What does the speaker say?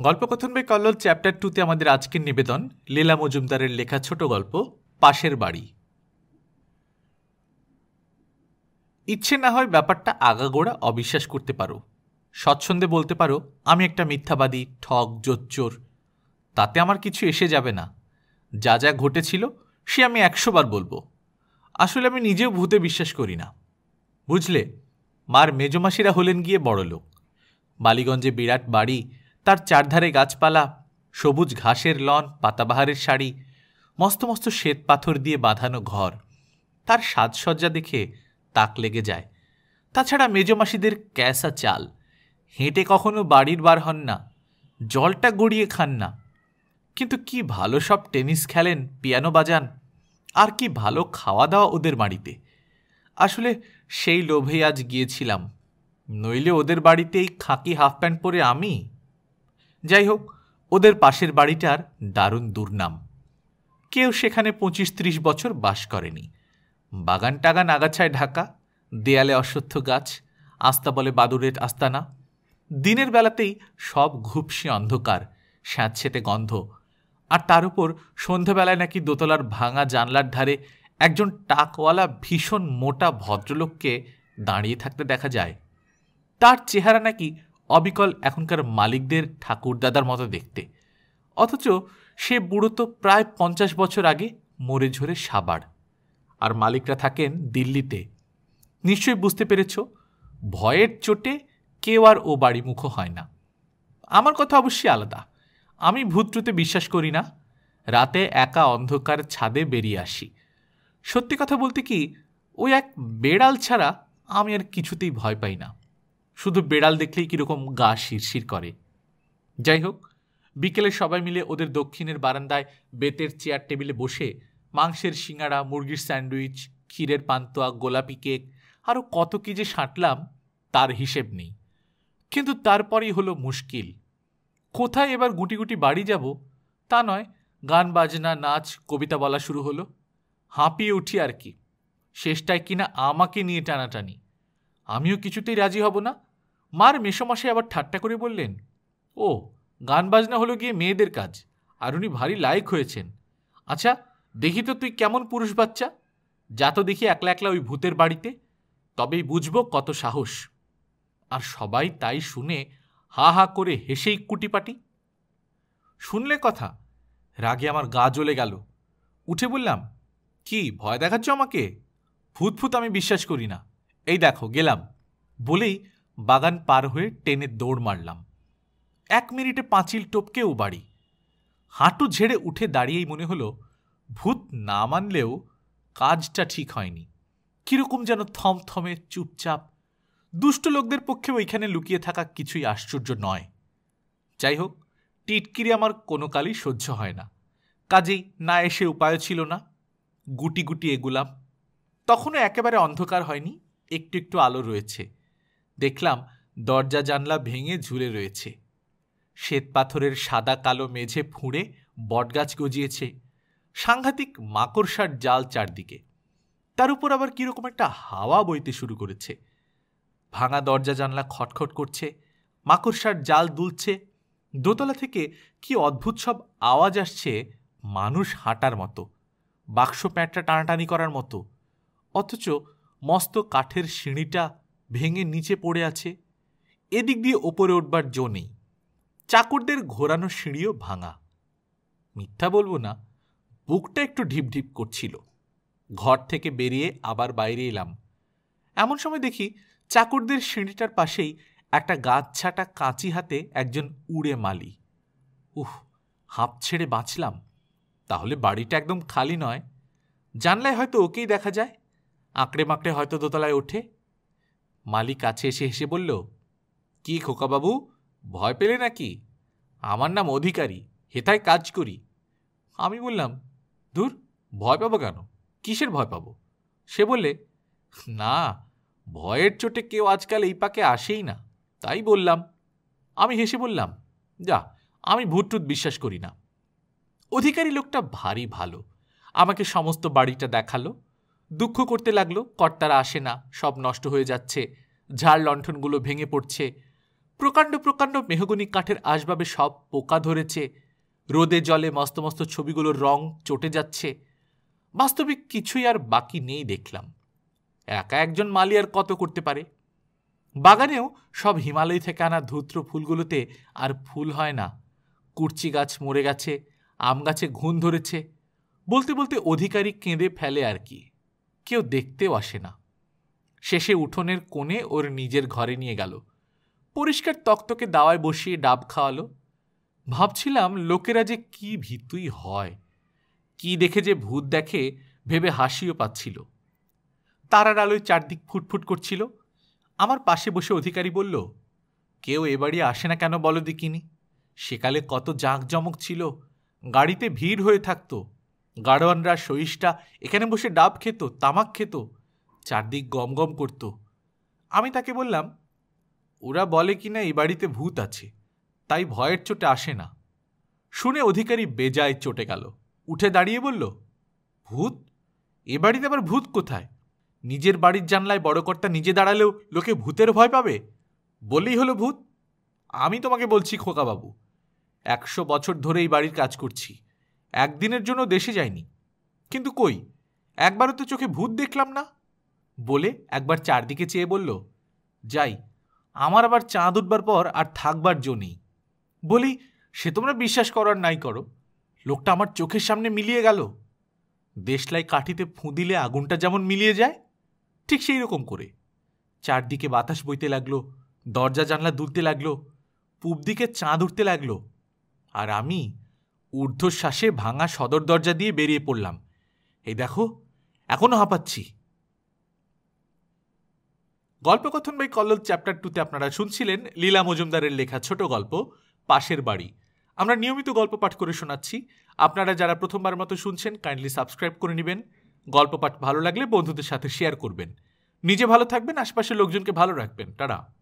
গল্পকথন by Kallol chapter টুতে আমাদের আজকের নিবেদন, লীলা মজুমদারের লেখা ছোট গল্প, পাশের বাড়ি। ইচ্ছে না হয় ব্যাপারটা আগাগোড়া অবিশ্বাস করতে পারো। স্বচ্ছন্দে বলতে পারো, আমি একটা মিথ্যাবাদী ঠক জোচ্চোর। তাতে আমার কিছু এসে যাবে না। যা যা ঘটেছিল, সে আমি একশো বার বলব। আসলে আমি নিজেও ভূতে বিশ্বাস করি না। বুঝলে? মার মেজমাসিরা হলেন গিয়ে বড় লোক বালিগঞ্জে বিরাট বাড়ি তার চারধারে গাছপালা, সবুজ ঘাসের লন, পাতাবাহারের শাড়ি, মস্ত মস্ত শ্বেত পাথর দিয়ে বাঁধানো ঘর। তার সাজসজ্জা দেখে তাক লেগে যায়। তাছাড়া মেজমাসিদের ক্যাসা চাল। হেঁটে কখনো বাড়ির বার হন না, জলটা গড়িয়ে খান না। কিন্তু কি ভালো সব টেনিস খেলেন, পিয়ানো বাজান। আর কি ভালো খাওয়া দাওয়া ওদের বাড়িতে। আসলে সেই লোভে আজ গিয়েছিলাম। নইলে ওদের বাড়িতেই খাকি হাফ প্যান্ট পরে আমি যাই হোক ওদের পাশের বাড়িটার দারুণ দুর্নাম। কেউ সেখানে পঁচিশ ত্রিশ বছর বাস করেনি। বাগান টাগান আগাছায় ঢাকা, দেয়ালে অশ্বত্থ গাছ আস্তা বলে বাদুরের আস্তানা। দিনের বেলাতেই সব ঘুপসি অন্ধকার স্যাঁতছেতে গন্ধ। আর তার উপর সন্ধ্যাবেলায় নাকি দোতলার ভাঙা জানলার ধারে একজন টাকওয়ালা ভীষণ মোটা ভদ্রলোককে দাঁড়িয়ে থাকতে দেখা যায়। তার চেহারা নাকি অবিকল এখনকার মালিকদের ঠাকুরদাদার মতো দেখতে। অথচ সে বুড়ো তো প্রায় পঞ্চাশ বছর আগে মরে ঝরে সাবার। আর মালিকরা থাকেন দিল্লিতে। নিশ্চয়ই বুঝতে পেরেছ, ভয়ের চোটে কেউ আর ও বাড়িমুখ হয় না। আমার কথা অবশ্যই আলাদা। আমি ভূতটুতে বিশ্বাস করি না। রাতে একা অন্ধকার ছাদে বেরিয়ে আসি। সত্যি কথা বলতে কি, ওই এক বেড়াল ছাড়া আমি আর কিছুতেই ভয় পাই না। শুধু বেড়াল দেখলেই কীরকম গা শিরশির করে। যাই হোক, বিকেলে সবাই মিলে ওদের দক্ষিণের বারান্দায় বেতের চেয়ার টেবিলে বসে মাংসের শিঙাড়া মুরগির স্যান্ডউইচ, ক্ষীরের পান্তোয়া, গোলাপি কেক আরও কত কি যে সাঁটলাম, তার হিসেব নেই। কিন্তু তারপরেই হলো মুশকিল। কোথায় এবার গুটি গুটি বাড়ি যাব, তা নয়, গান, বাজনা, নাচ, কবিতা বলা শুরু হলো। হাঁপিয়ে উঠি আর কি, শেষটায় কিনা আমাকে নিয়ে টানাটানি। আমিও কিছুতেই রাজি হব না মার মেসোমাসে আবার ঠাট্টা করে বললেন, ও, গান বাজনা হলো গিয়ে মেয়েদের কাজ, আর উনি ভারী লায়ক হয়েছেন। আচ্ছা দেখি তো তুই কেমন পুরুষ বাচ্চা? যা তো দেখি একলা একলা ওই ভূতের বাড়িতে, তবেই বুঝব কত সাহস। আর সবাই তাই শুনে হা হা করে হেসেই কুটিপাটি। শুনলে কথা, রাগে আমার গা জ্বলে গেল। উঠে বললাম, কি, ভয় দেখাচ্ছ আমাকে? ভূত ফুত আমি বিশ্বাস করি না। এই দেখো, গেলাম। বলেই বাগান পার হয়ে টেনে দৌড় মারলাম। এক মিনিটে পাঁচিল টপকেও বাড়ি। হাঁটু ঝেড়ে উঠে দাঁড়িয়েই মনে হলো, ভূত না মানলেও কাজটা ঠিক হয়নি। কীরকম যেন থমথমে, চুপচাপ। দুষ্ট লোকদের পক্ষে ওইখানে লুকিয়ে থাকা কিছুই আশ্চর্য নয়। যাই হোক, টিটকিরি আমার কোনো কালই সহ্য হয় না। কাজেই না এসে উপায় ছিল না। গুটি গুটি এগুলাম। তখনও একেবারে অন্ধকার হয়নি, একটু একটু আলো রয়েছে। দেখলাম দরজা জানলা ভেঙে ঝুলে রয়েছে। শ্বেত পাথরের সাদা কালো মেঝে ফুঁড়ে বটগাছ গজিয়েছে। সাংঘাতিক মাকড়সার জাল চারদিকে। তার উপর আবার কীরকম একটা হাওয়া বইতে শুরু করেছে। ভাঙা দরজা জানলা খটখট করছে, মাকড়সার জাল দুলছে। দোতলা থেকে কি অদ্ভুত সব আওয়াজ আসছে মানুষ হাঁটার মতো, বাক্স প্যাঁটটা টানাটানি করার মতো। অথচ মস্ত কাঠের সিঁড়িটা ভেঙে নিচে পড়ে আছে। এদিক দিয়ে ওপরে উঠবার জো নেই। চাকরদের ঘোরানো সিঁড়িও ভাঙা। মিথ্যা বলব না, বুকটা একটু ঢিপ ঢিপ করছিল। ঘর থেকে বেরিয়ে আবার বাইরে এলাম। এমন সময় দেখি চাকরদের সিঁড়িটার পাশেই একটা গাছ ছাটা কাঁচি হাতে একজন উড়ে মালি। উহ, হাঁপ ছেড়ে বাঁচলাম। তাহলে বাড়িটা একদম খালি নয়। জানলায় হয়তো ওকেই দেখা যায়। আঁকড়ে মাকড়ে হয়তো দোতলায় ওঠে। মালি কাছে এসে হেসে বলল, কি খোকাবাবু ভয় পেলে নাকি? আমার নাম অধিকারী হেথায় কাজ করি। আমি বললাম, ধুর, ভয় পাবো কেন? কিসের ভয় পাবো? সে বললে, না, ভয়ের চোটে কেউ আজকাল এই পাকে আসেই না। তাই বললাম, আমি হেসে বললাম, যা, আমি ভুটটুত বিশ্বাস করি না। অধিকারী লোকটা ভারী ভালো, আমাকে সমস্ত বাড়িটা দেখাল দুঃখ করতে লাগল, কর্তারা আসে না, সব নষ্ট হয়ে যাচ্ছে, ঝাড় লণ্ঠনগুলো ভেঙে পড়ছে। প্রকাণ্ড প্রকাণ্ড মেহগনি কাঠের আসবাবে সব পোকা ধরেছে। রোদে জলে মস্ত মস্ত ছবিগুলোর রং চটে যাচ্ছে। বাস্তবিক কিছুই আর বাকি নেই দেখলাম। একা একজন মালি আর কত করতে পারে? বাগানেও সব হিমালয় থেকে আনা ধূত্র ফুলগুলোতে আর ফুল হয় না। কুর্চি গাছ মরে গেছে, আম গাছে ঘুণ ধরেছে। বলতে বলতে অধিকারী কেঁদে ফেলে আর কি। কেউ দেখতেও আসে না। শেষে উঠোনের কোণে ওর নিজের ঘরে নিয়ে গেল। পরিষ্কার তক্তকে দাওয়ায় বসিয়ে ডাব খাওয়ালো। ভাবছিলাম লোকেরা যে কি ভীতুই হয়। কি দেখে যে ভূত দেখে ভেবে হাসিও পাচ্ছিল। তারার আলোয় চারদিক ফুটফুট করছিল। আমার পাশে বসে অধিকারী বলল, কেউ এ বাড়ি আসে না কেন বলো দেখিনি? সেকালে কত জাঁকজমক ছিল। গাড়িতে ভিড় হয়ে থাকতো। গাড়োয়ানরা সহিসটা এখানে বসে ডাব খেত, তামাক খেত, চারদিক গম গম করত। আমি তাকে বললাম, ওরা বলে কি না এই বাড়িতে ভূত আছে, তাই ভয়ের চোটে আসে না। শুনে অধিকারী বেজায় চটে গেল। উঠে দাঁড়িয়ে বলল, ভূত? এ বাড়িতে আবার ভূত কোথায়? নিজের বাড়ির জানলায় বড় কর্তা নিজে দাঁড়ালেও লোকে ভূতের ভয় পাবে? বলেই হলো ভূত। আমি তোমাকে বলছি খোকাবাবু, একশো বছর ধরে এই বাড়ির কাজ করছি। একদিনের জন্য দেশে যাইনি কিন্তু কই? একবারও তো চোখে ভূত দেখলাম না? বলে একবার চারদিকে চেয়ে বলল, যাই, আমার আবার চাঁদ উঠবার পর আর থাকবার জো নেই। বলি, সে তোমরা বিশ্বাস করার নাই করো। লোকটা আমার চোখের সামনে মিলিয়ে গেল। দেশলাই কাঠিতে ফুঁ দিলে আগুনটা যেমন মিলিয়ে যায়, ঠিক সেই রকম করে। চারদিকে বাতাস বইতে লাগল, দরজা জানলা দুলতে লাগল, পূব দিকে চাঁদ উঠতে লাগল। আর আমি ঊর্ধ্বশ্বাসে ভাঙা সদর দরজা দিয়ে বেরিয়ে পড়লাম। এই দেখো, এখনও হাঁপাচ্ছি। গল্পকথন বাই কল্লোল চ্যাপ্টার টুতে আপনারা শুনছিলেন লীলা মজুমদারের লেখা ছোট গল্প, পাশের বাড়ি। আমরা নিয়মিত গল্প পাঠ করে শোনাচ্ছি। আপনারা যারা প্রথমবার মতো শুনছেন কাইন্ডলি সাবস্ক্রাইব করে নেবেন। গল্প পাঠ ভালো লাগলে বন্ধুদের সাথে শেয়ার করবেন। নিজে ভালো থাকবেন, আশপাশের লোকজনকে ভালো রাখবেন। টাটা।